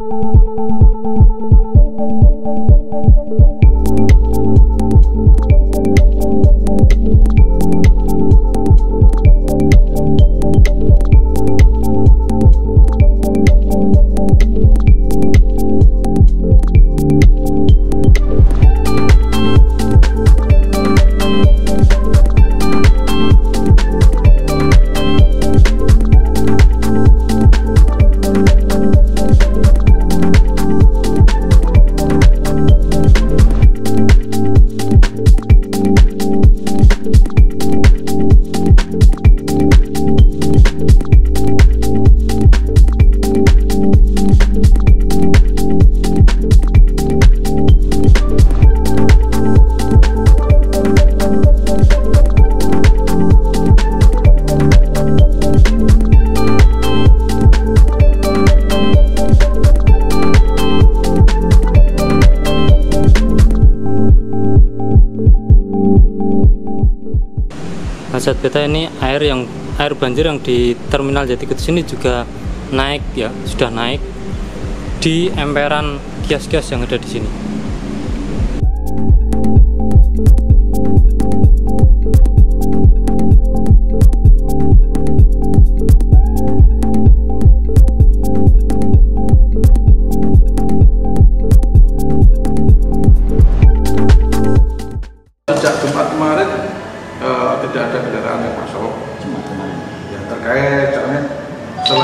Thank you. Masjid Beta ini air yang air banjir yang di terminal Jatikus ini juga naik ya sudah naik di emperan kios-kios yang ada di sini.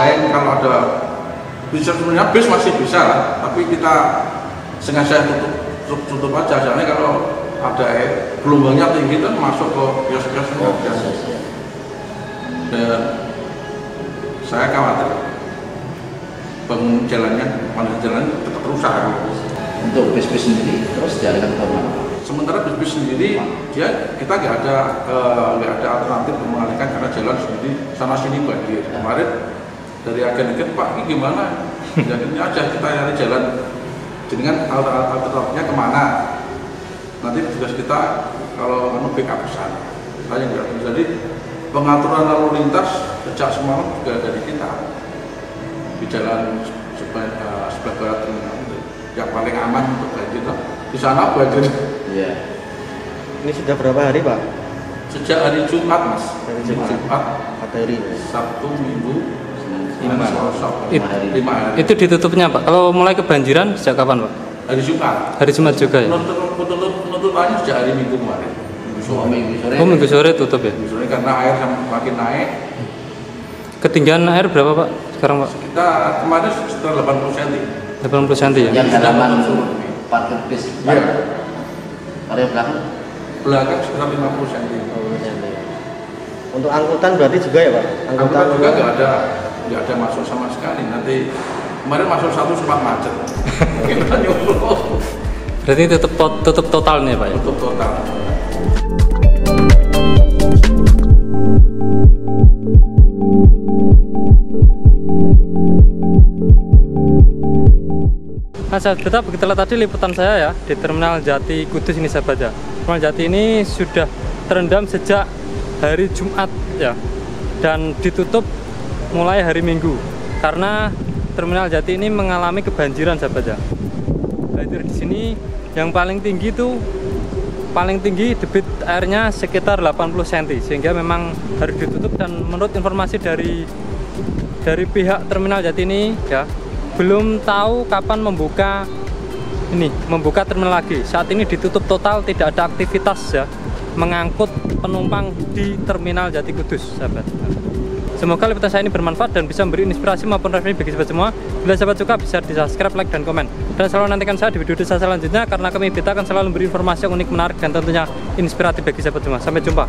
Selain kalau ada bisa sebenarnya bis masih bisa lah, tapi kita sengaja tutup tutup, tutup aja. Soalnya kalau ada air gelombangnya tinggi kan masuk ke kios-kios semua. Dan saya khawatir bangun jalannya, mana jalan tetap rusak. untuk bis-bis sendiri terus dialihkan ke mana? sementara bis-bis sendiri dia kita nggak ada eh, nggak ada alternatif untuk mengalihkan karena jalan sendiri sana sini banjir kemarin dari agen-agen pak ini gimana? Jadi ini aja kita cari jalan. Dengan alter- alternatifnya ke mana? Nanti tugas kita kalau mau backup ke sana saya nggak jadi pengaturan lalu lintas sejak semalam juga dari kita. Di jalan sebelah, eh, terminal itu. Yang paling aman untuk banjir di sana banjir Iya. Ini sudah berapa hari Pak? Sejak hari Jumat, Mas. Hari Jumat. Jumat, Materi. Sabtu, Minggu, Lima. It- Lima hari. Itu ditutupnya Pak. Kalau mulai kebanjiran sejak kapan Pak? hari Jumat. Hari Jumat juga ya. Penutup, penutup, penutupannya sejak hari Minggu kemarin. Minggu Oh, sore. minggu sore. Oh minggu sore tutup ya. Minggu sore karena air semakin naik. Ketinggian air berapa Pak sekarang Pak? Kita kemarin sekitar 80 cm. 80 cm ya. Yang halaman parkir bis. Iya. Area belakang Belakang sekitar 50 cm. Untuk angkutan berarti juga ya Pak? Angkutan juga nggak ada nggak ada masuk sama sekali. Nanti kemarin masuk satu sempat macet. Kita Berarti tutup tutup total nih Pak ya. untuk total. Nah, saya tetap begitulah tadi liputan saya ya di Terminal Jati Kudus ini sahabat ya. Terminal Jati ini sudah terendam sejak hari Jumat ya dan ditutup mulai hari Minggu. Karena Terminal Jati ini mengalami kebanjiran sahabat ya. Banjir di sini yang paling tinggi itu paling tinggi debit airnya sekitar 80 cm sehingga memang harus ditutup. Dan menurut informasi dari dari pihak terminal Jati ini ya belum tahu kapan membuka ini membuka terminal lagi. Saat ini ditutup total tidak ada aktivitas ya mengangkut penumpang di terminal Jati Kudus sahabat semoga liputan saya ini bermanfaat dan bisa memberi inspirasi maupun referensi bagi sahabat semua. Bila sahabat suka bisa di subscribe like dan komen. Dan selalu nantikan saya di video saya selanjutnya karena kami Beta akan selalu memberi informasi yang unik menarik dan tentunya inspiratif bagi sahabat semua. Sampai jumpa